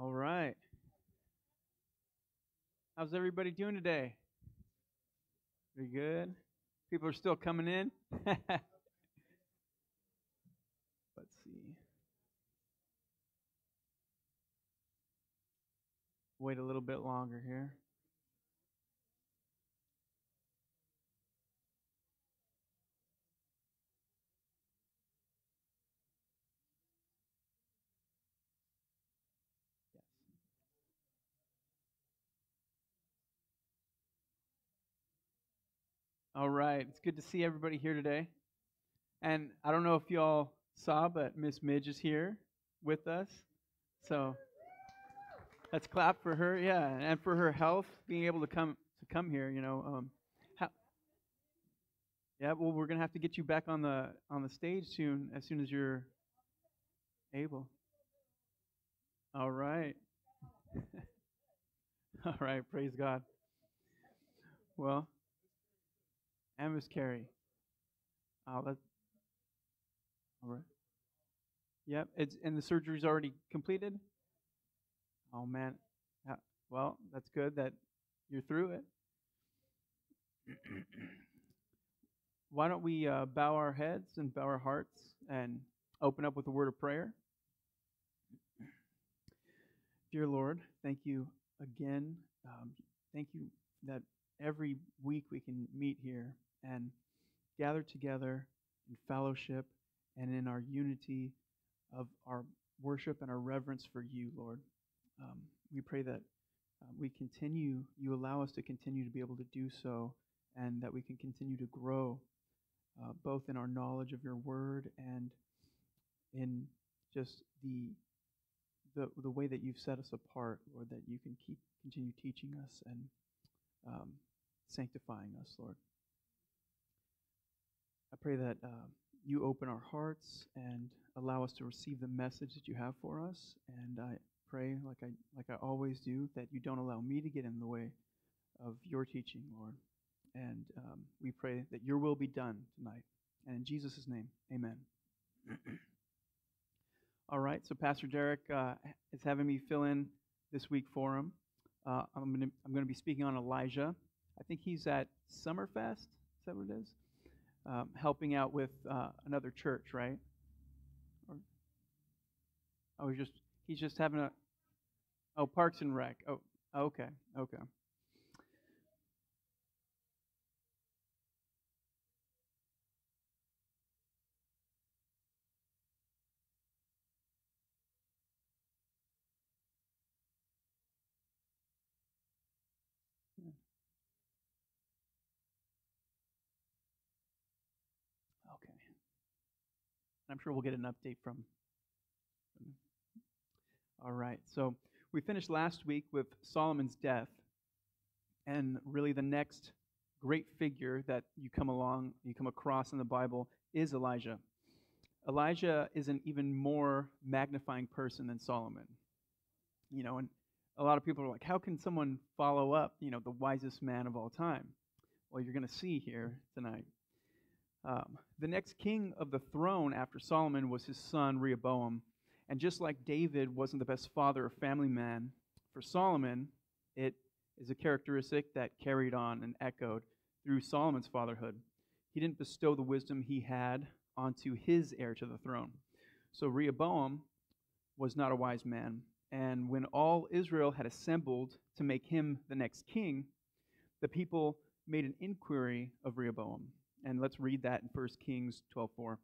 All right. How's everybody doing today? Pretty good. People are still coming in. Let's see. Wait a little bit longer here. All right. It's good to see everybody here today. And I don't know if y'all saw, but Miss Midge is here with us. So let's clap for her. Yeah, and for her health, being able to come to come here. You know, um, how, yeah. Well, we're gonna have to get you back on the on the stage soon, as soon as you're able. All right. All right. Praise God. Well, and Miss Carrie. That, all right. Yep. It's and the surgery's already completed. Oh man. Yeah, Well, that's good that you're through it. Why don't we uh, bow our heads and bow our hearts and open up with a word of prayer? Dear Lord, thank you again. Um, thank you that every week we can meet here and gather together in fellowship and in our unity of our worship and our reverence for you, Lord. Um, we pray that uh, we continue, you allow us to continue to be able to do so, and that we can continue to grow uh, both in our knowledge of your word and in just the, the the way that you've set us apart, Lord, that you can keep continue teaching us and um, sanctifying us, Lord. I pray that uh, you open our hearts and allow us to receive the message that you have for us. And I pray, like I like I always do, that you don't allow me to get in the way of your teaching, Lord. And um, we pray that your will be done tonight. And in Jesus' name, Amen. All right. So Pastor Derek uh, is having me fill in this week for him. Uh, I'm going to I'm going to be speaking on Elijah. I think he's at Summerfest. Is that what it is? Um, helping out with uh, another church, right? Or, oh, he's just he's just having a oh Parks and Rec. Oh, okay, okay. Okay. I'm sure we'll get an update from. All right. So we finished last week with Solomon's death, and really the next great figure that you come along, you come across in the Bible is Elijah. Elijah is an even more magnifying person than Solomon. You know, and a lot of people are like, how can someone follow up, you know, the wisest man of all time? Well, you're going to see here tonight. Um, the next king of the throne after Solomon was his son Rehoboam. And just like David wasn't the best father or family man, for Solomon, it is a characteristic that carried on and echoed through Solomon's fatherhood. He didn't bestow the wisdom he had onto his heir to the throne. So Rehoboam was not a wise man. And when all Israel had assembled to make him the next king, the people made an inquiry of Rehoboam. And let's read that in 1 Kings 12:4.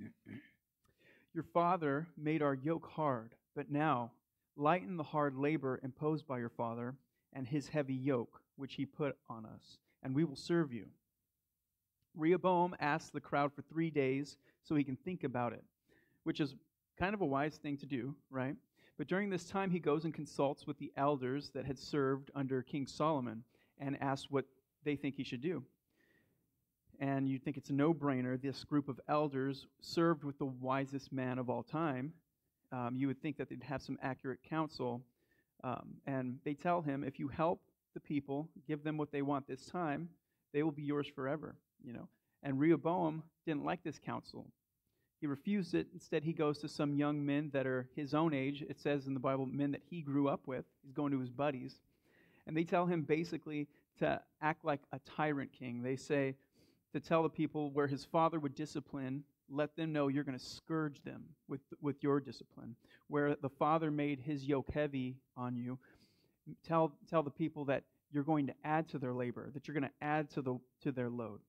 Your father made our yoke hard, but now lighten the hard labor imposed by your father and his heavy yoke which he put on us, and we will serve you. Rehoboam asked the crowd for 3 days so he can think about it, which is kind of a wise thing to do, right? But during this time he goes and consults with the elders that had served under King Solomon and asks what they think he should do and you'd think it's a no brainer. This group of elders served with the wisest man of all time. Um, you would think that they'd have some accurate counsel. Um, and they tell him, if you help the people, give them what they want this time, they will be yours forever. You know. And Rehoboam didn't like this counsel. he refused it. Instead, he goes to some young men that are his own age. It says in the Bible, men that he grew up with. He's going to his buddies. And they tell him basically to act like a tyrant king. They say to tell the people where his father would discipline, let them know you're going to scourge them with, with your discipline. Where the father made his yoke heavy on you, tell, tell the people that you're going to add to their labor, that you're going to add to, the, to their load.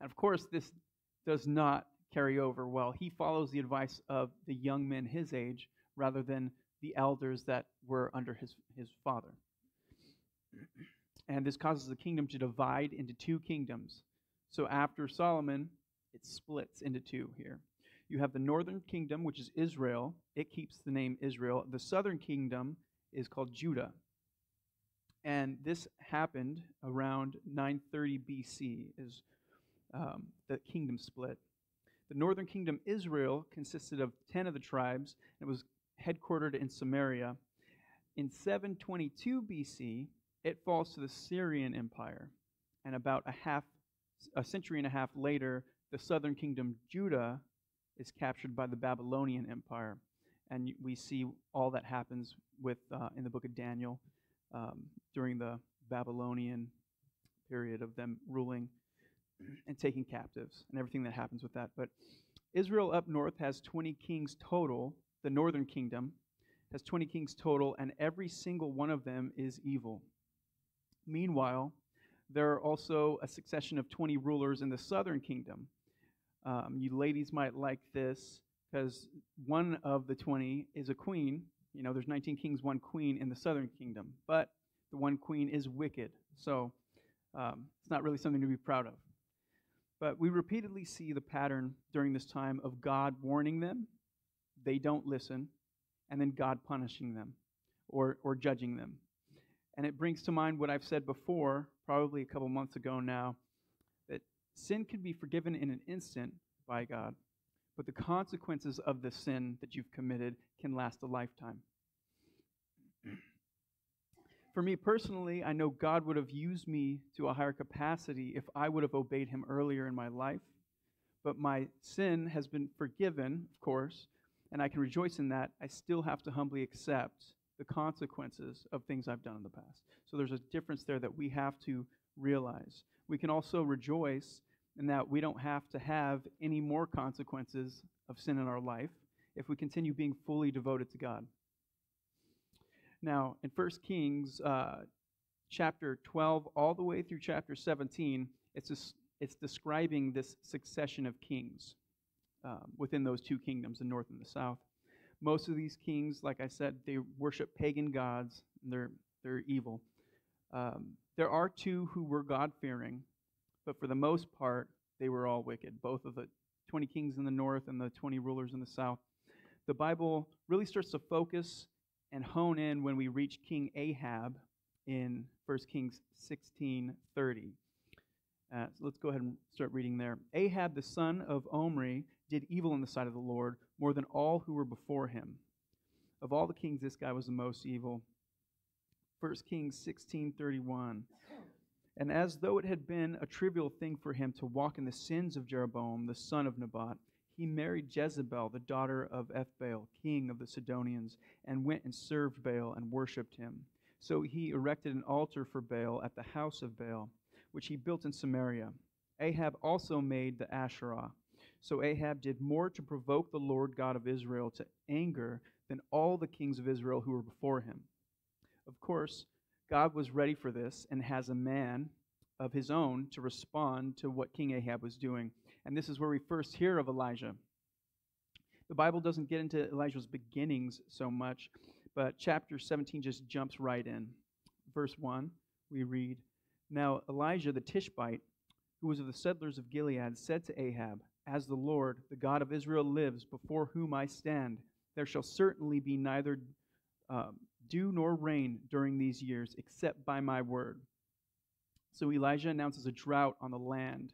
And of course, this does not carry over well. He follows the advice of the young men his age rather than the elders that were under his, his father. And this causes the kingdom to divide into two kingdoms. So after Solomon, it splits into two here. You have the northern kingdom, which is Israel. It keeps the name Israel. The southern kingdom is called Judah. And this happened around 930 BC, is um, the kingdom split. The northern kingdom, Israel, consisted of 10 of the tribes, and it was headquartered in Samaria. In 722 BC, it falls to the Assyrian Empire. And about a half, a century and a half later, the southern kingdom, Judah, is captured by the Babylonian Empire. And we see all that happens with uh, in the book of Daniel um, during the Babylonian period of them ruling and taking captives and everything that happens with that. But Israel up north has 20 kings total. The northern kingdom has 20 kings total, and every single one of them is evil. Meanwhile, there are also a succession of 20 rulers in the southern kingdom. Um, you ladies might like this because one of the 20 is a queen. You know, there's 19 kings, one queen in the southern kingdom, but the one queen is wicked. So um, it's not really something to be proud of. But we repeatedly see the pattern during this time of God warning them, they don't listen, and then God punishing them or, or judging them. And it brings to mind what I've said before, probably a couple months ago now, that sin can be forgiven in an instant by God, but the consequences of the sin that you've committed can last a lifetime. For me personally, I know God would have used me to a higher capacity if I would have obeyed Him earlier in my life. But my sin has been forgiven, of course, and I can rejoice in that. I still have to humbly accept the consequences of things I've done in the past. So there's a difference there that we have to realize. We can also rejoice in that we don't have to have any more consequences of sin in our life if we continue being fully devoted to God. Now, in 1 Kings uh, chapter 12 all the way through chapter 17, it's, it's describing this succession of kings um, within those two kingdoms, the north and the south. Most of these kings, like I said, they worship pagan gods, and they're, they're evil. Um, there are two who were God fearing, but for the most part, they were all wicked, both of the 20 kings in the north and the 20 rulers in the south. The Bible really starts to focus and hone in when we reach King Ahab in 1 Kings 16:30. Uh, so let's go ahead and start reading there. Ahab, the son of Omri, did evil in the sight of the Lord more than all who were before him. Of all the kings, this guy was the most evil. 1 Kings 16:31. And as though it had been a trivial thing for him to walk in the sins of Jeroboam, the son of Nebat, he married Jezebel, the daughter of Ethbaal, king of the Sidonians, and went and served Baal and worshipped him. So he erected an altar for Baal at the house of Baal, which he built in Samaria. Ahab also made the Asherah. So Ahab did more to provoke the Lord God of Israel to anger than all the kings of Israel who were before him. Of course, God was ready for this and has a man of his own to respond to what King Ahab was doing. And this is where we first hear of Elijah. The Bible doesn't get into Elijah's beginnings so much, but chapter 17 just jumps right in. Verse 1, we read Now Elijah the Tishbite, who was of the settlers of Gilead, said to Ahab, As the Lord, the God of Israel, lives, before whom I stand, there shall certainly be neither um, dew nor rain during these years, except by my word. So Elijah announces a drought on the land,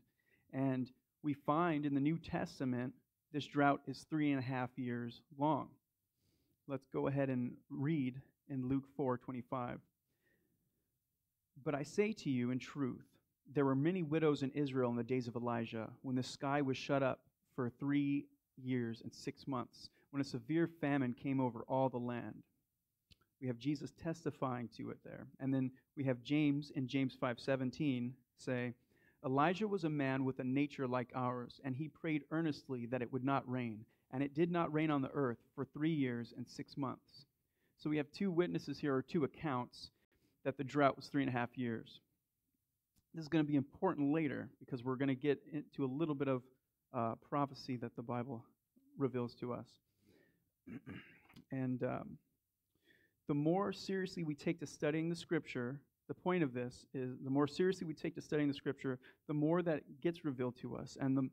and we find in the New Testament this drought is three and a half years long. Let's go ahead and read in Luke 4 25. But I say to you in truth, there were many widows in Israel in the days of Elijah, when the sky was shut up for three years and six months when a severe famine came over all the land. We have Jesus testifying to it there. And then we have James in James 5:17 say, Elijah was a man with a nature like ours, and he prayed earnestly that it would not rain. And it did not rain on the earth for three years and six months. So we have two witnesses here, or two accounts, that the drought was three and a half years. This is going to be important later because we're going to get into a little bit of uh, prophecy that the Bible reveals to us. and um, the more seriously we take to studying the Scripture, the point of this is the more seriously we take to studying the Scripture, the more that gets revealed to us, and the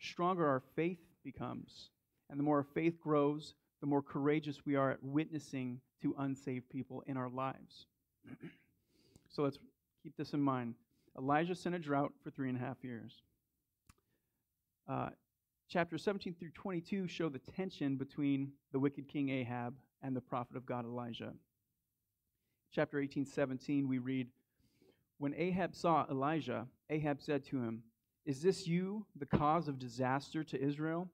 stronger our faith becomes. And the more our faith grows, the more courageous we are at witnessing to unsaved people in our lives. so let's keep this in mind. Elijah sent a drought for three and a half years. Uh, chapters 17 through 22 show the tension between the wicked king Ahab and the prophet of God Elijah. Chapter 18, 17, we read, When Ahab saw Elijah, Ahab said to him, Is this you, the cause of disaster to Israel?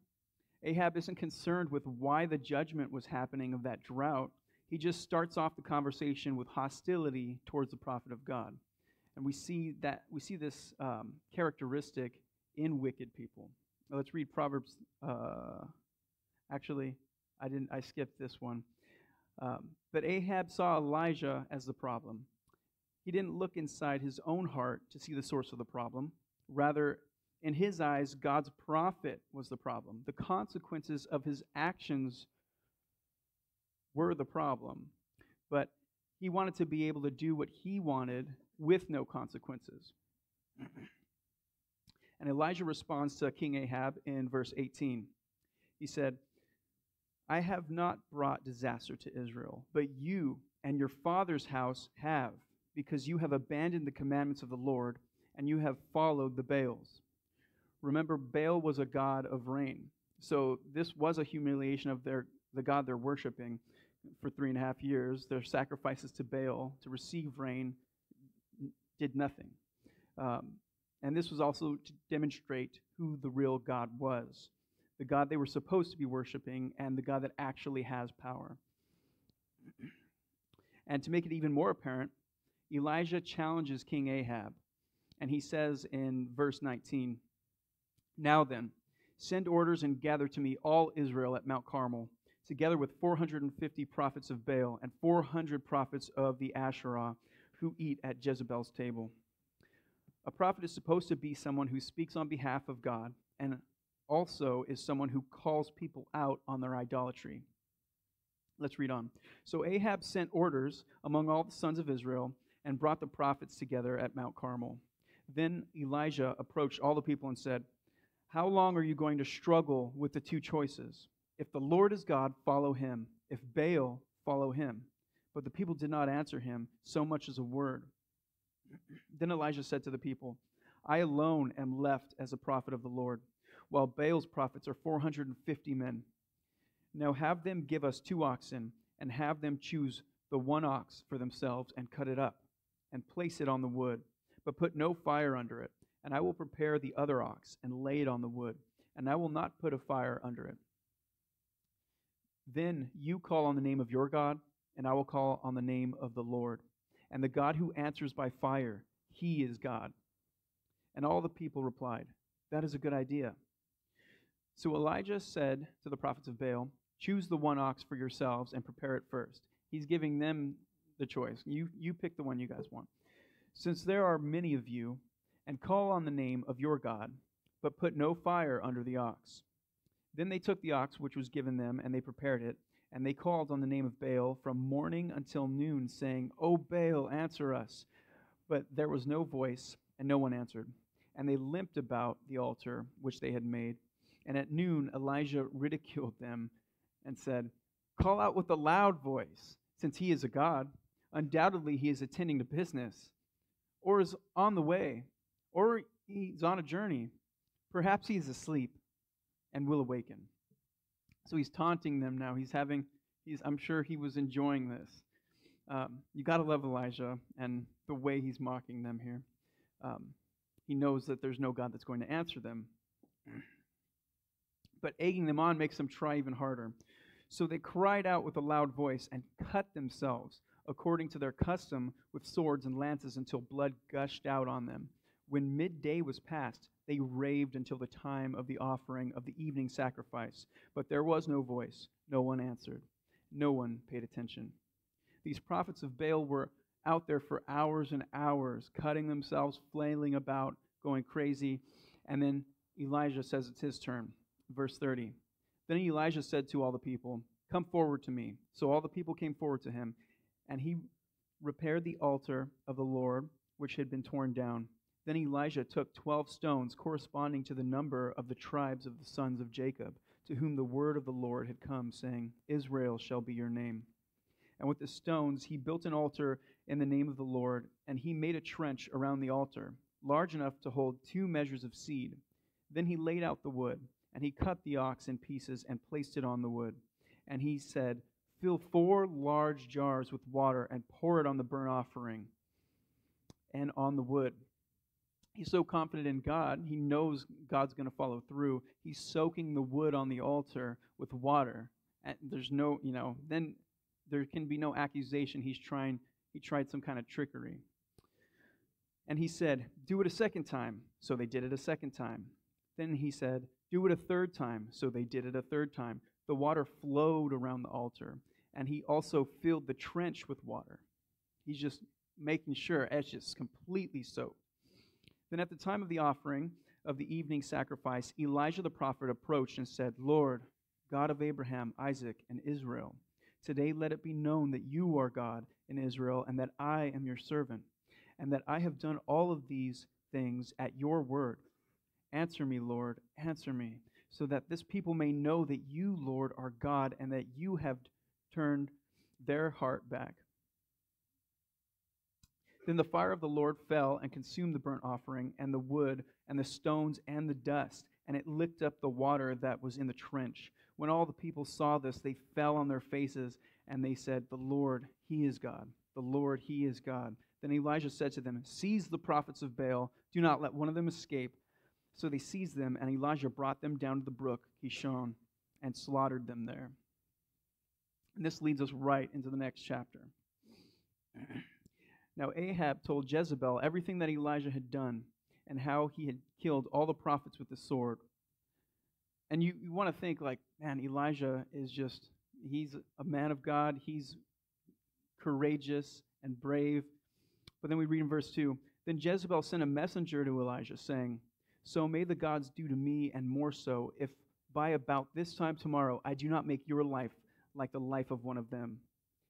Ahab isn't concerned with why the judgment was happening of that drought. He just starts off the conversation with hostility towards the prophet of God. And we see that we see this um, characteristic in wicked people. Let's read Proverbs. Uh, actually, I didn't. I skipped this one. Um, but Ahab saw Elijah as the problem. He didn't look inside his own heart to see the source of the problem. Rather, in his eyes, God's prophet was the problem. The consequences of his actions were the problem. But he wanted to be able to do what he wanted with no consequences. And Elijah responds to King Ahab in verse 18. He said, I have not brought disaster to Israel, but you and your father's house have, because you have abandoned the commandments of the Lord and you have followed the Baals. Remember, Baal was a god of rain. So this was a humiliation of their, the god they're worshiping for three and a half years. Their sacrifices to Baal to receive rain did nothing. Um, and this was also to demonstrate who the real God was the God they were supposed to be worshiping and the God that actually has power. and to make it even more apparent, Elijah challenges King Ahab. And he says in verse 19 Now then, send orders and gather to me all Israel at Mount Carmel, together with 450 prophets of Baal and 400 prophets of the Asherah who eat at Jezebel's table. A prophet is supposed to be someone who speaks on behalf of God and also is someone who calls people out on their idolatry. Let's read on. So Ahab sent orders among all the sons of Israel and brought the prophets together at Mount Carmel. Then Elijah approached all the people and said, How long are you going to struggle with the two choices? If the Lord is God, follow him. If Baal, follow him. But the people did not answer him so much as a word. Then Elijah said to the people, I alone am left as a prophet of the Lord, while Baal's prophets are 450 men. Now have them give us two oxen, and have them choose the one ox for themselves, and cut it up, and place it on the wood, but put no fire under it. And I will prepare the other ox, and lay it on the wood, and I will not put a fire under it. Then you call on the name of your God, and I will call on the name of the Lord and the God who answers by fire, he is God. And all the people replied, That is a good idea. So Elijah said to the prophets of Baal, Choose the one ox for yourselves and prepare it first. He's giving them the choice. You, you pick the one you guys want. Since there are many of you, and call on the name of your God, but put no fire under the ox. Then they took the ox which was given them, and they prepared it. And they called on the name of Baal from morning until noon, saying, O Baal, answer us. But there was no voice, and no one answered. And they limped about the altar which they had made. And at noon, Elijah ridiculed them and said, Call out with a loud voice, since he is a God. Undoubtedly, he is attending to business, or is on the way, or he's on a journey. Perhaps he is asleep and will awaken. So he's taunting them now. He's having, he's, I'm sure he was enjoying this. Um, you got to love Elijah and the way he's mocking them here. Um, he knows that there's no God that's going to answer them. but egging them on makes them try even harder. So they cried out with a loud voice and cut themselves, according to their custom, with swords and lances until blood gushed out on them. When midday was past, they raved until the time of the offering of the evening sacrifice. But there was no voice, no one answered, no one paid attention. These prophets of Baal were out there for hours and hours, cutting themselves, flailing about, going crazy. And then Elijah says it's his turn. Verse 30. Then Elijah said to all the people, Come forward to me. So all the people came forward to him, and he repaired the altar of the Lord, which had been torn down. Then Elijah took twelve stones corresponding to the number of the tribes of the sons of Jacob, to whom the word of the Lord had come, saying, Israel shall be your name. And with the stones he built an altar in the name of the Lord, and he made a trench around the altar, large enough to hold two measures of seed. Then he laid out the wood, and he cut the ox in pieces and placed it on the wood. And he said, Fill four large jars with water and pour it on the burnt offering and on the wood he's so confident in God, he knows God's going to follow through. He's soaking the wood on the altar with water. And there's no, you know, then there can be no accusation he's trying he tried some kind of trickery. And he said, "Do it a second time." So they did it a second time. Then he said, "Do it a third time." So they did it a third time. The water flowed around the altar, and he also filled the trench with water. He's just making sure it's just completely soaked. Then at the time of the offering of the evening sacrifice, Elijah the prophet approached and said, Lord, God of Abraham, Isaac, and Israel, today let it be known that you are God in Israel, and that I am your servant, and that I have done all of these things at your word. Answer me, Lord, answer me, so that this people may know that you, Lord, are God, and that you have turned their heart back then the fire of the Lord fell and consumed the burnt offering, and the wood, and the stones, and the dust, and it licked up the water that was in the trench. When all the people saw this, they fell on their faces, and they said, The Lord, He is God. The Lord, He is God. Then Elijah said to them, Seize the prophets of Baal, do not let one of them escape. So they seized them, and Elijah brought them down to the brook Kishon and slaughtered them there. And this leads us right into the next chapter. Now Ahab told Jezebel everything that Elijah had done and how he had killed all the prophets with the sword. And you, you want to think, like, man, Elijah is just, he's a man of God. He's courageous and brave. But then we read in verse 2 Then Jezebel sent a messenger to Elijah, saying, So may the gods do to me, and more so, if by about this time tomorrow I do not make your life like the life of one of them.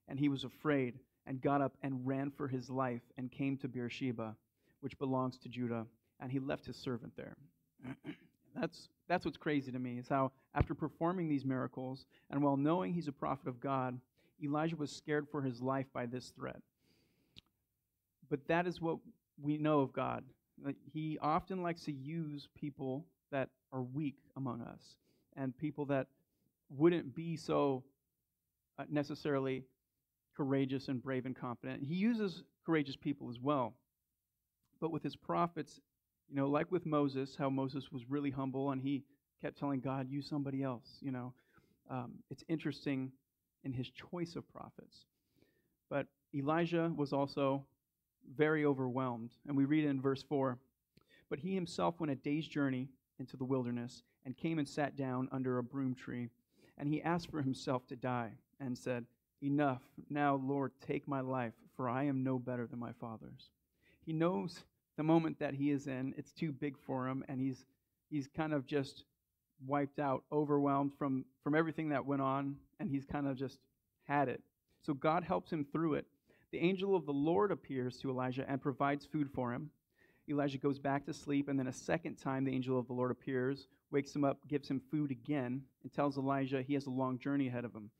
And he was afraid and got up and ran for his life and came to Beersheba, which belongs to Judah, and he left his servant there. that's, that's what's crazy to me, is how after performing these miracles, and while knowing he's a prophet of God, Elijah was scared for his life by this threat. But that is what we know of God. He often likes to use people that are weak among us and people that wouldn't be so uh, necessarily courageous and brave and confident. He uses courageous people as well. But with his prophets, you know, like with Moses, how Moses was really humble and he kept telling God, use somebody else, you know. Um, it's interesting in his choice of prophets. But Elijah was also very overwhelmed. And we read in verse 4 But he himself went a day's journey into the wilderness and came and sat down under a broom tree. And he asked for himself to die and said, Enough. Now, Lord, take my life, for I am no better than my father's. He knows the moment that he is in, it's too big for him, and he's he's kind of just wiped out, overwhelmed from, from everything that went on, and he's kind of just had it. So God helps him through it. The angel of the Lord appears to Elijah and provides food for him. Elijah goes back to sleep, and then a second time the angel of the Lord appears, wakes him up, gives him food again, and tells Elijah he has a long journey ahead of him.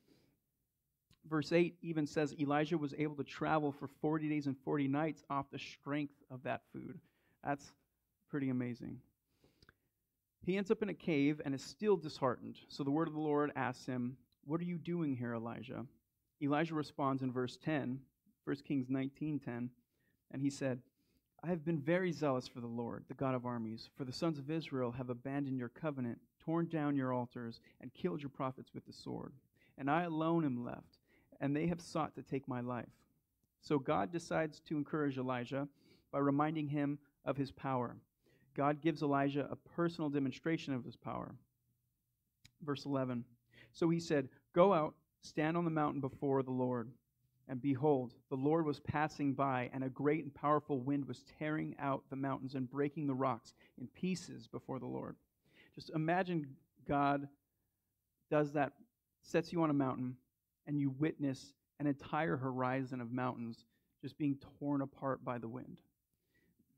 Verse 8 even says Elijah was able to travel for 40 days and 40 nights off the strength of that food. That's pretty amazing. He ends up in a cave and is still disheartened. So the word of the Lord asks him, What are you doing here, Elijah? Elijah responds in verse 10, 1 Kings 19:10, and he said, I have been very zealous for the Lord, the God of armies, for the sons of Israel have abandoned your covenant torn down your altars, and killed your prophets with the sword. And I alone am left, and they have sought to take my life. So God decides to encourage Elijah by reminding him of his power. God gives Elijah a personal demonstration of his power. Verse 11 So he said, Go out, stand on the mountain before the Lord. And behold, the Lord was passing by, and a great and powerful wind was tearing out the mountains and breaking the rocks in pieces before the Lord. Just imagine God does that, sets you on a mountain, and you witness an entire horizon of mountains just being torn apart by the wind.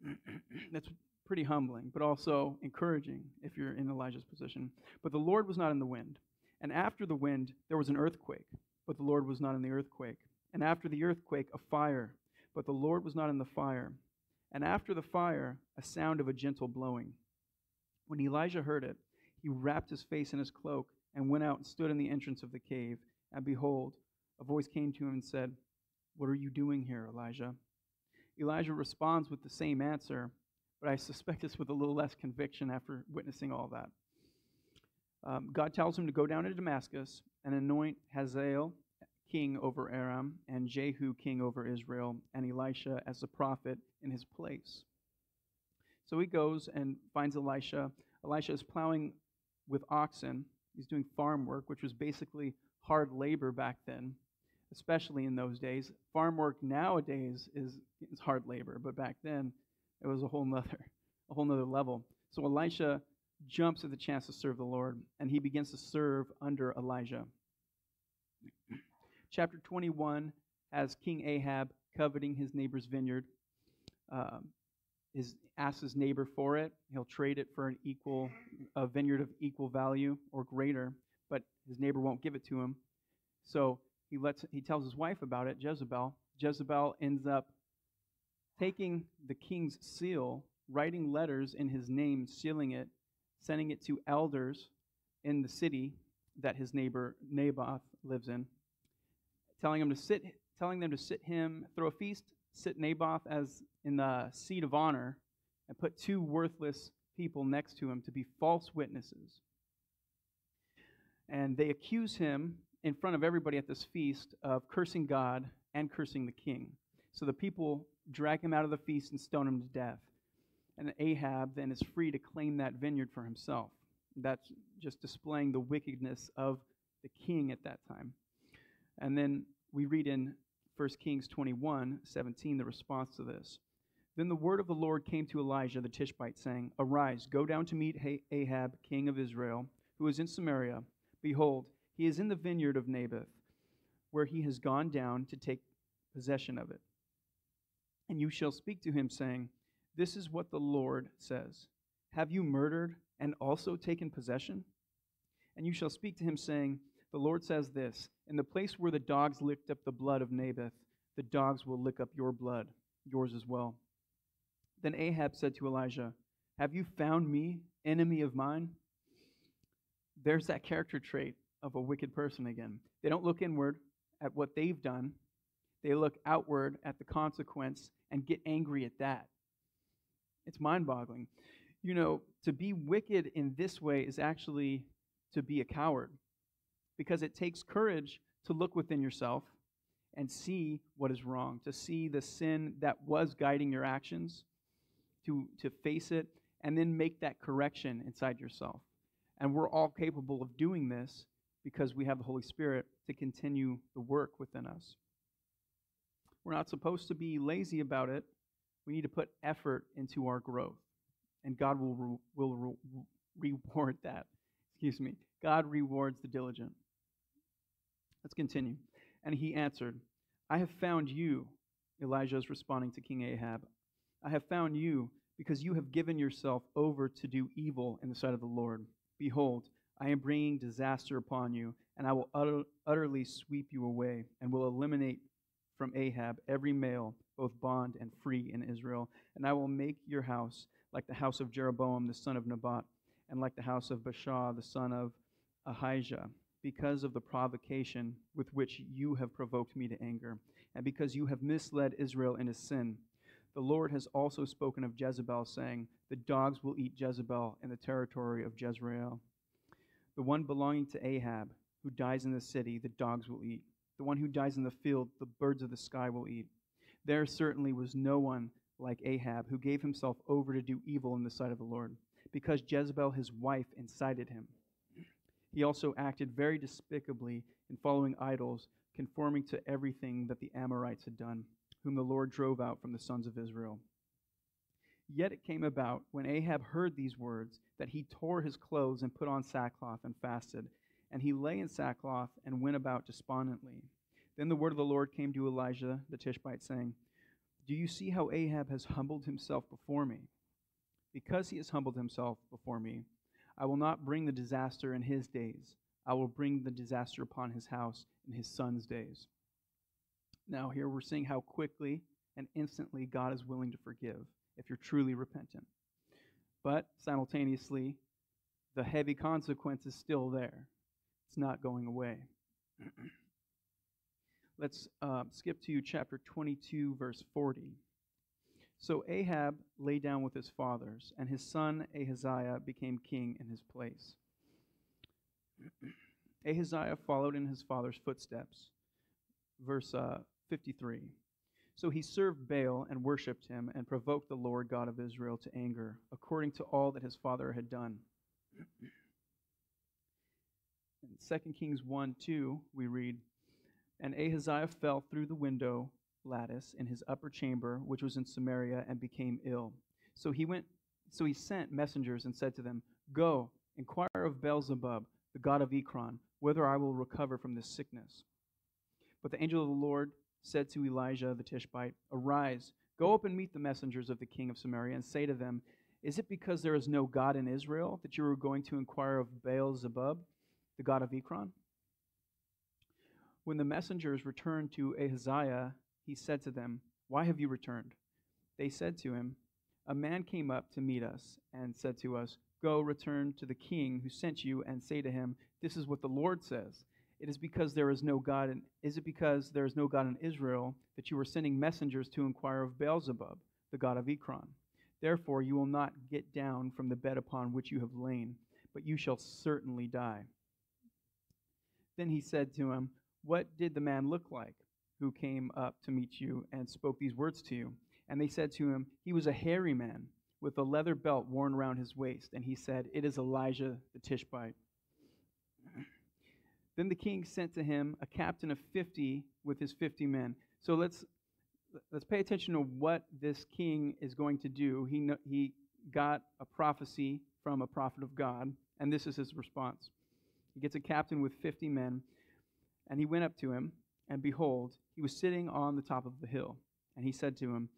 That's pretty humbling, but also encouraging if you're in Elijah's position. But the Lord was not in the wind. And after the wind, there was an earthquake, but the Lord was not in the earthquake. And after the earthquake, a fire, but the Lord was not in the fire. And after the fire, a sound of a gentle blowing. When Elijah heard it, he wrapped his face in his cloak and went out and stood in the entrance of the cave. And behold, a voice came to him and said, What are you doing here, Elijah? Elijah responds with the same answer, but I suspect it's with a little less conviction after witnessing all that. Um, God tells him to go down to Damascus and anoint Hazael king over Aram, and Jehu king over Israel, and Elisha as the prophet in his place. So he goes and finds Elisha. Elisha is plowing with oxen. He's doing farm work, which was basically hard labor back then, especially in those days. Farm work nowadays is, is hard labor, but back then it was a whole nother, a whole nother level. So Elisha jumps at the chance to serve the Lord, and he begins to serve under Elijah. Chapter 21 has King Ahab coveting his neighbor's vineyard. Um, his asks his neighbor for it. He'll trade it for an equal a vineyard of equal value or greater, but his neighbor won't give it to him. So he lets he tells his wife about it, Jezebel. Jezebel ends up taking the king's seal, writing letters in his name, sealing it, sending it to elders in the city that his neighbor Naboth lives in telling him to sit, telling them to sit him, throw a feast, sit Naboth as in the seat of honor, and put two worthless people next to him to be false witnesses. And they accuse him in front of everybody at this feast of cursing God and cursing the king. So the people drag him out of the feast and stone him to death. And Ahab then is free to claim that vineyard for himself. That's just displaying the wickedness of the king at that time. And then we read in 1 Kings 21 17 the response to this. Then the word of the Lord came to Elijah the Tishbite, saying, Arise, go down to meet Ahab, king of Israel, who is in Samaria. Behold, he is in the vineyard of Naboth, where he has gone down to take possession of it. And you shall speak to him, saying, This is what the Lord says Have you murdered and also taken possession? And you shall speak to him, saying, the Lord says this In the place where the dogs licked up the blood of Naboth, the dogs will lick up your blood, yours as well. Then Ahab said to Elijah, Have you found me, enemy of mine? There's that character trait of a wicked person again. They don't look inward at what they've done, they look outward at the consequence and get angry at that. It's mind boggling. You know, to be wicked in this way is actually to be a coward because it takes courage to look within yourself and see what is wrong, to see the sin that was guiding your actions, to, to face it, and then make that correction inside yourself. And we're all capable of doing this because we have the Holy Spirit to continue the work within us. We're not supposed to be lazy about it. We need to put effort into our growth, and God will, re- will re- reward that. Excuse me. God rewards the diligent. Let's continue. And he answered, I have found you. Elijah is responding to King Ahab. I have found you because you have given yourself over to do evil in the sight of the Lord. Behold, I am bringing disaster upon you, and I will utter, utterly sweep you away, and will eliminate from Ahab every male, both bond and free in Israel. And I will make your house like the house of Jeroboam the son of Nebat, and like the house of Baasha the son of Ahijah because of the provocation with which you have provoked me to anger, and because you have misled Israel in his sin. The Lord has also spoken of Jezebel, saying, The dogs will eat Jezebel in the territory of Jezreel. The one belonging to Ahab, who dies in the city, the dogs will eat. The one who dies in the field, the birds of the sky will eat. There certainly was no one like Ahab, who gave himself over to do evil in the sight of the Lord, because Jezebel, his wife, incited him. He also acted very despicably in following idols, conforming to everything that the Amorites had done, whom the Lord drove out from the sons of Israel. Yet it came about, when Ahab heard these words, that he tore his clothes and put on sackcloth and fasted. And he lay in sackcloth and went about despondently. Then the word of the Lord came to Elijah the Tishbite, saying, Do you see how Ahab has humbled himself before me? Because he has humbled himself before me, I will not bring the disaster in his days. I will bring the disaster upon his house in his son's days. Now, here we're seeing how quickly and instantly God is willing to forgive if you're truly repentant. But simultaneously, the heavy consequence is still there. It's not going away. Let's uh, skip to chapter 22, verse 40. So Ahab lay down with his fathers, and his son Ahaziah became king in his place. Ahaziah followed in his father's footsteps. Verse uh, 53. So he served Baal and worshipped him and provoked the Lord God of Israel to anger, according to all that his father had done. In 2 Kings 1 2, we read, And Ahaziah fell through the window lattice in his upper chamber, which was in Samaria, and became ill. So he went so he sent messengers and said to them, Go, inquire of Beelzebub, the god of Ekron, whether I will recover from this sickness. But the angel of the Lord said to Elijah the Tishbite, Arise, go up and meet the messengers of the king of Samaria, and say to them, Is it because there is no God in Israel that you are going to inquire of Baal Zebub, the god of Ekron? When the messengers returned to Ahaziah, he said to them, Why have you returned? They said to him, A man came up to meet us and said to us, Go, return to the king who sent you, and say to him, This is what the Lord says. It is because there is no God in, is it because there is no God in Israel that you are sending messengers to inquire of Beelzebub, the god of Ekron? Therefore you will not get down from the bed upon which you have lain, but you shall certainly die. Then he said to him, What did the man look like who came up to meet you and spoke these words to you? And they said to him, He was a hairy man with a leather belt worn around his waist. And he said, It is Elijah the Tishbite. Then the king sent to him a captain of 50 with his 50 men. So let's let's pay attention to what this king is going to do. He he got a prophecy from a prophet of God, and this is his response. He gets a captain with 50 men, and he went up to him, and behold, he was sitting on the top of the hill. And he said to him,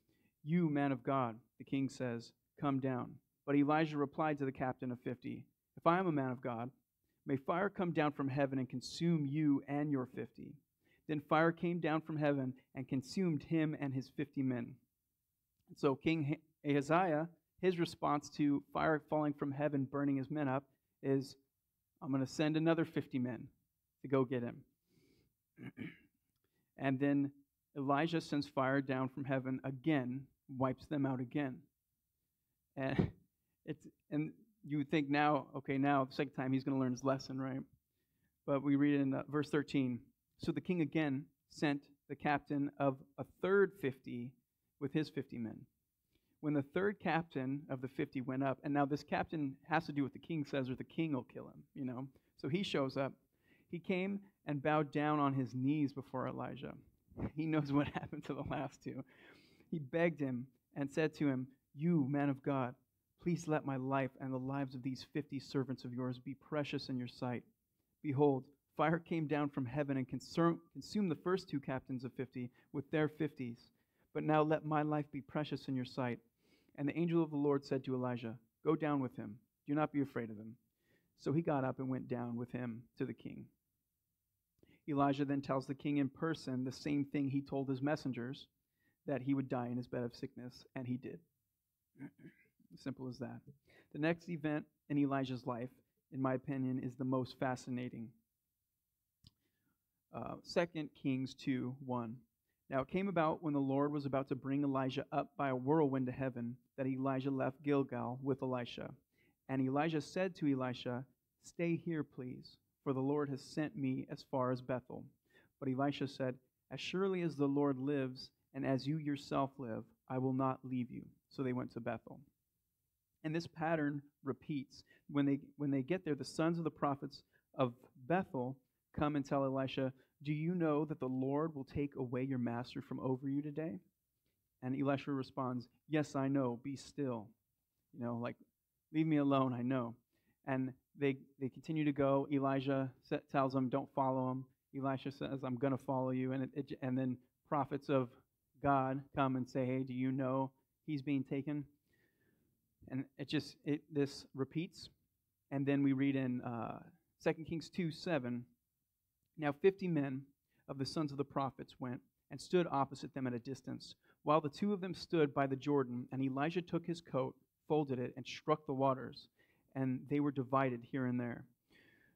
You man of God, the king says, come down. But Elijah replied to the captain of 50, If I am a man of God, May fire come down from heaven and consume you and your fifty. Then fire came down from heaven and consumed him and his fifty men. So King Ahaziah, his response to fire falling from heaven, burning his men up, is I'm going to send another 50 men to go get him. and then Elijah sends fire down from heaven again, wipes them out again. And it's and you would think now, okay, now the second time he's going to learn his lesson, right? But we read in uh, verse 13. So the king again sent the captain of a third 50 with his 50 men. When the third captain of the 50 went up, and now this captain has to do what the king says, or the king will kill him, you know? So he shows up. He came and bowed down on his knees before Elijah. He knows what happened to the last two. He begged him and said to him, You, man of God, Please let my life and the lives of these fifty servants of yours be precious in your sight. Behold, fire came down from heaven and consumed the first two captains of fifty with their fifties. But now let my life be precious in your sight. And the angel of the Lord said to Elijah, Go down with him. Do not be afraid of him. So he got up and went down with him to the king. Elijah then tells the king in person the same thing he told his messengers that he would die in his bed of sickness, and he did. Simple as that. The next event in Elijah's life, in my opinion, is the most fascinating. Uh, 2 Kings 2 1. Now it came about when the Lord was about to bring Elijah up by a whirlwind to heaven that Elijah left Gilgal with Elisha. And Elijah said to Elisha, Stay here, please, for the Lord has sent me as far as Bethel. But Elisha said, As surely as the Lord lives, and as you yourself live, I will not leave you. So they went to Bethel. And this pattern repeats. When they, when they get there, the sons of the prophets of Bethel come and tell Elisha, Do you know that the Lord will take away your master from over you today? And Elisha responds, Yes, I know. Be still. You know, like, leave me alone. I know. And they, they continue to go. Elijah tells them, Don't follow him. Elisha says, I'm going to follow you. And, it, it, and then prophets of God come and say, Hey, do you know he's being taken? And it just, it, this repeats. And then we read in uh, 2 Kings 2 7. Now 50 men of the sons of the prophets went and stood opposite them at a distance, while the two of them stood by the Jordan, and Elijah took his coat, folded it, and struck the waters, and they were divided here and there,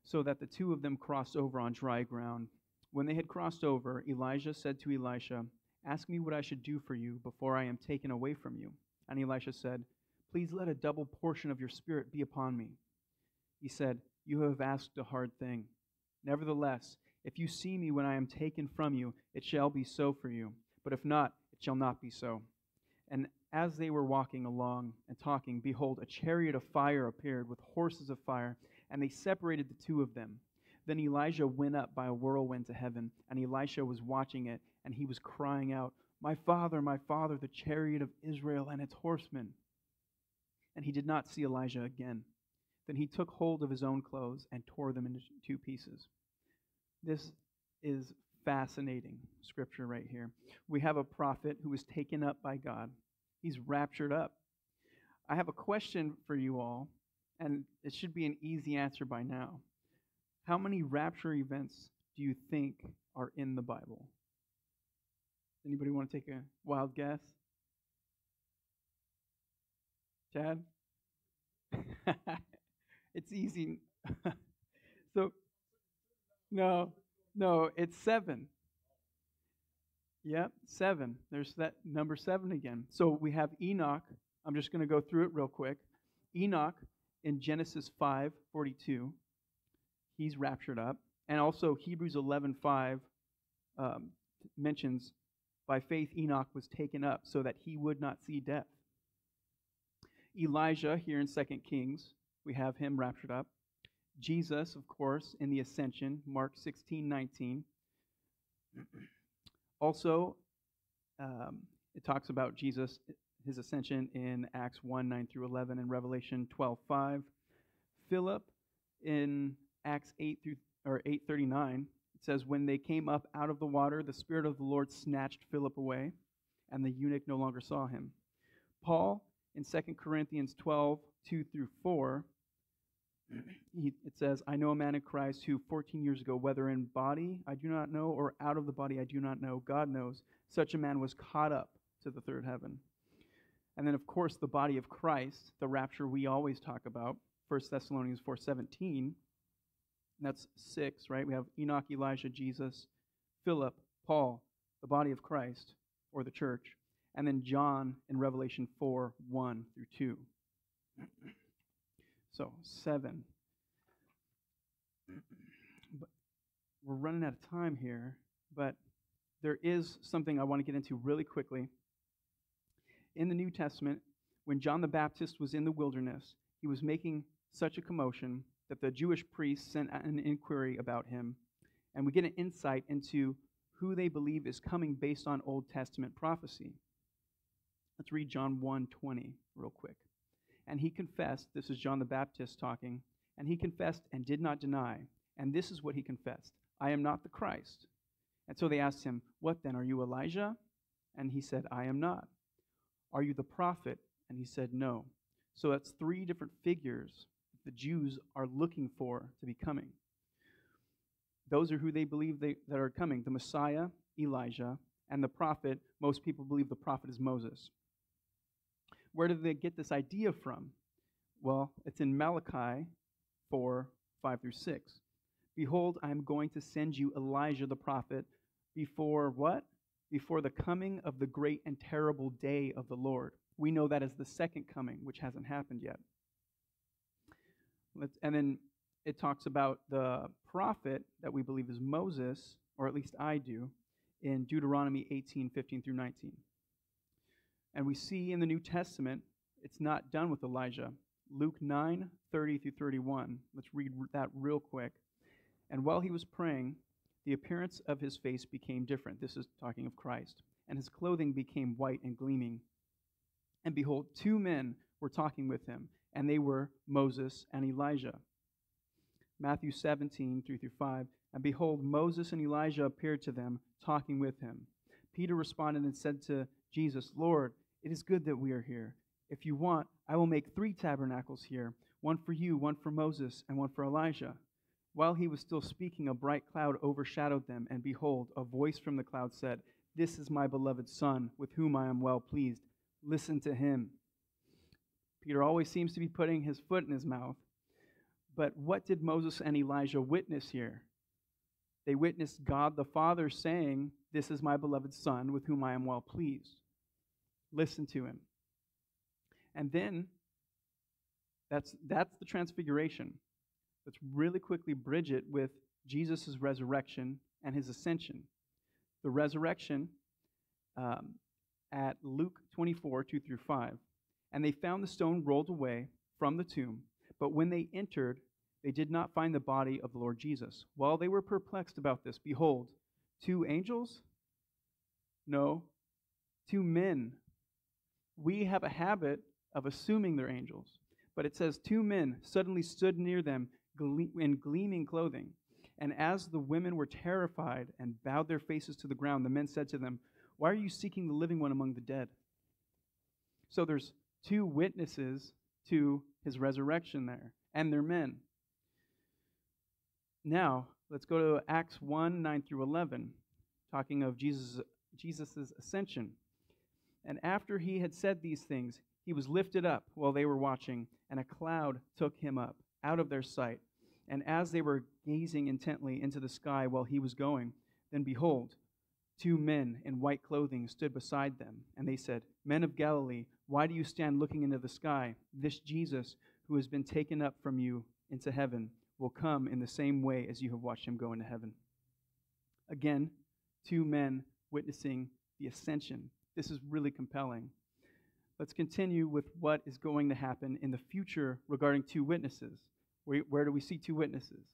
so that the two of them crossed over on dry ground. When they had crossed over, Elijah said to Elisha, Ask me what I should do for you before I am taken away from you. And Elisha said, Please let a double portion of your spirit be upon me. He said, You have asked a hard thing. Nevertheless, if you see me when I am taken from you, it shall be so for you. But if not, it shall not be so. And as they were walking along and talking, behold, a chariot of fire appeared with horses of fire, and they separated the two of them. Then Elijah went up by a whirlwind to heaven, and Elisha was watching it, and he was crying out, My father, my father, the chariot of Israel and its horsemen. And he did not see Elijah again. Then he took hold of his own clothes and tore them into two pieces. This is fascinating scripture right here. We have a prophet who was taken up by God, he's raptured up. I have a question for you all, and it should be an easy answer by now. How many rapture events do you think are in the Bible? Anybody want to take a wild guess? Chad? it's easy. so, no, no, it's seven. Yep, seven. There's that number seven again. So we have Enoch. I'm just going to go through it real quick. Enoch in Genesis 5 42 he's raptured up. And also Hebrews 11:5 um, mentions by faith Enoch was taken up so that he would not see death. Elijah here in 2 Kings, we have him raptured up. Jesus, of course, in the ascension, Mark 16, 19. also, um, it talks about Jesus, his ascension in Acts 1, 9 through 11, and Revelation 12, 5. Philip in Acts 8 through or 839, it says, When they came up out of the water, the Spirit of the Lord snatched Philip away, and the eunuch no longer saw him. Paul, in 2 Corinthians 12, 2 through 4, it says, I know a man in Christ who 14 years ago, whether in body I do not know, or out of the body I do not know, God knows, such a man was caught up to the third heaven. And then, of course, the body of Christ, the rapture we always talk about, 1 Thessalonians 4.17, that's six, right? We have Enoch, Elijah, Jesus, Philip, Paul, the body of Christ, or the church, and then John in Revelation 4 1 through 2. So, seven. But we're running out of time here, but there is something I want to get into really quickly. In the New Testament, when John the Baptist was in the wilderness, he was making such a commotion that the Jewish priests sent an inquiry about him, and we get an insight into who they believe is coming based on Old Testament prophecy. Let's read John 1:20 real quick. And he confessed, this is John the Baptist talking, and he confessed and did not deny. And this is what he confessed I am not the Christ. And so they asked him, What then? Are you Elijah? And he said, I am not. Are you the prophet? And he said, No. So that's three different figures the Jews are looking for to be coming. Those are who they believe they, that are coming the Messiah, Elijah, and the prophet. Most people believe the prophet is Moses. Where did they get this idea from? Well, it's in Malachi 4 5 through 6. Behold, I am going to send you Elijah the prophet before what? Before the coming of the great and terrible day of the Lord. We know that as the second coming, which hasn't happened yet. Let's, and then it talks about the prophet that we believe is Moses, or at least I do, in Deuteronomy 18 15 through 19. And we see in the New Testament, it's not done with Elijah. Luke 9 30 through 31. Let's read that real quick. And while he was praying, the appearance of his face became different. This is talking of Christ. And his clothing became white and gleaming. And behold, two men were talking with him, and they were Moses and Elijah. Matthew 17, 3 through 5. And behold, Moses and Elijah appeared to them, talking with him. Peter responded and said to Jesus, Lord, it is good that we are here. If you want, I will make three tabernacles here one for you, one for Moses, and one for Elijah. While he was still speaking, a bright cloud overshadowed them, and behold, a voice from the cloud said, This is my beloved Son, with whom I am well pleased. Listen to him. Peter always seems to be putting his foot in his mouth. But what did Moses and Elijah witness here? They witnessed God the Father saying, This is my beloved Son, with whom I am well pleased. Listen to him. And then that's, that's the transfiguration. Let's really quickly bridge it with Jesus' resurrection and his ascension. The resurrection um, at Luke 24, 2 through 5. And they found the stone rolled away from the tomb, but when they entered, they did not find the body of the Lord Jesus. While they were perplexed about this, behold, two angels? No, two men. We have a habit of assuming they're angels. But it says, Two men suddenly stood near them in gleaming clothing. And as the women were terrified and bowed their faces to the ground, the men said to them, Why are you seeking the living one among the dead? So there's two witnesses to his resurrection there, and they're men. Now, let's go to Acts 1 9 through 11, talking of Jesus' Jesus' ascension. And after he had said these things, he was lifted up while they were watching, and a cloud took him up out of their sight. And as they were gazing intently into the sky while he was going, then behold, two men in white clothing stood beside them. And they said, Men of Galilee, why do you stand looking into the sky? This Jesus, who has been taken up from you into heaven, will come in the same way as you have watched him go into heaven. Again, two men witnessing the ascension. This is really compelling. Let's continue with what is going to happen in the future regarding two witnesses. Where, where do we see two witnesses?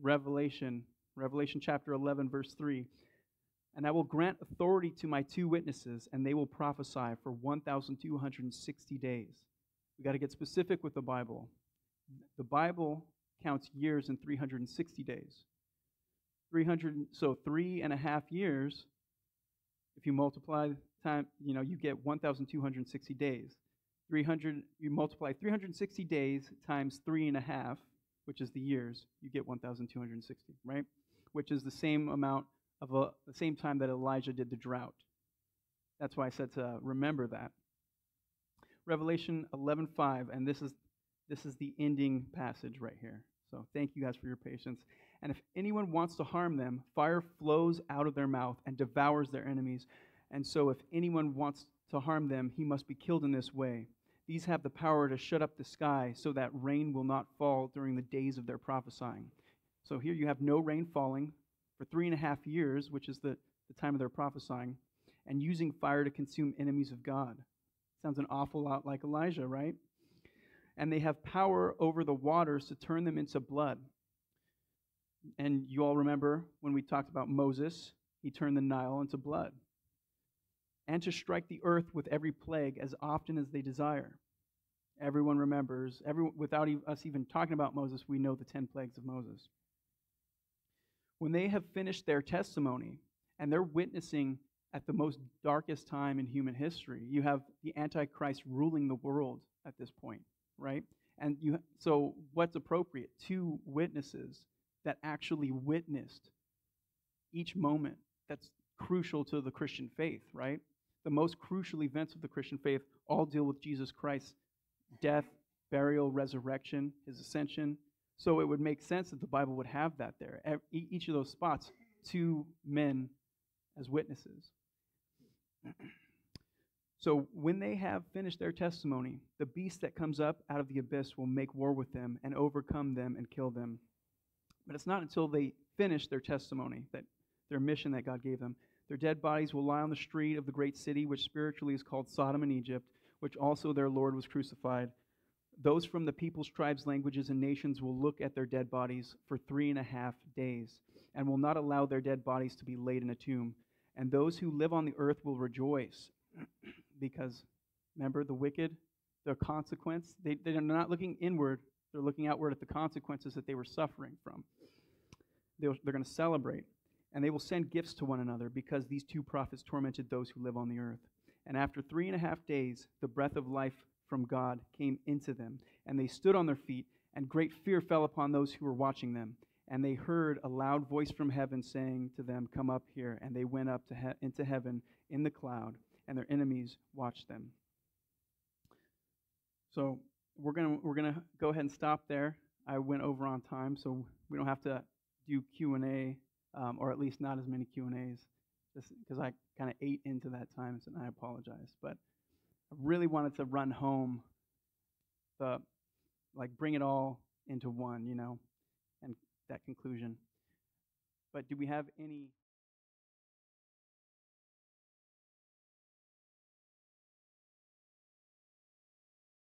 Revelation, Revelation chapter 11, verse 3. And I will grant authority to my two witnesses, and they will prophesy for 1,260 days. We got to get specific with the Bible. The Bible counts years in 360 days. 300, so three and a half years, if you multiply time, you know, you get 1,260 days. 300, you multiply 360 days times three and a half, which is the years, you get 1,260, right? Which is the same amount of a, the same time that Elijah did the drought. That's why I said to remember that. Revelation 11:5, and this is this is the ending passage right here. So thank you guys for your patience. And if anyone wants to harm them, fire flows out of their mouth and devours their enemies. And so, if anyone wants to harm them, he must be killed in this way. These have the power to shut up the sky so that rain will not fall during the days of their prophesying. So, here you have no rain falling for three and a half years, which is the, the time of their prophesying, and using fire to consume enemies of God. Sounds an awful lot like Elijah, right? And they have power over the waters to turn them into blood. And you all remember when we talked about Moses, he turned the Nile into blood and to strike the earth with every plague as often as they desire. Everyone remembers, everyone, without us even talking about Moses, we know the 10 plagues of Moses. When they have finished their testimony and they're witnessing at the most darkest time in human history, you have the Antichrist ruling the world at this point, right? And you, so what's appropriate? Two witnesses that actually witnessed each moment that's crucial to the Christian faith, right? the most crucial events of the Christian faith all deal with Jesus Christ's death, burial, resurrection, his ascension. So it would make sense that the Bible would have that there. Each of those spots, two men as witnesses. So when they have finished their testimony, the beast that comes up out of the abyss will make war with them and overcome them and kill them. But it's not until they finish their testimony, that their mission that God gave them. Their dead bodies will lie on the street of the great city, which spiritually is called Sodom and Egypt, which also their Lord was crucified. Those from the peoples, tribes, languages, and nations will look at their dead bodies for three and a half days, and will not allow their dead bodies to be laid in a tomb. And those who live on the earth will rejoice, because remember, the wicked, their consequence, they, they're not looking inward, they're looking outward at the consequences that they were suffering from. They're, they're going to celebrate, and they will send gifts to one another, because these two prophets tormented those who live on the earth. And after three and a half days, the breath of life from God came into them, and they stood on their feet, and great fear fell upon those who were watching them. And they heard a loud voice from heaven saying to them, Come up here. And they went up to he- into heaven in the cloud, and their enemies watched them. So we're gonna we're gonna go ahead and stop there. I went over on time, so we don't have to do Q and A, um, or at least not as many Q and A's, just because I kind of ate into that time, and I apologize. But I really wanted to run home the like bring it all into one, you know, and that conclusion. But do we have any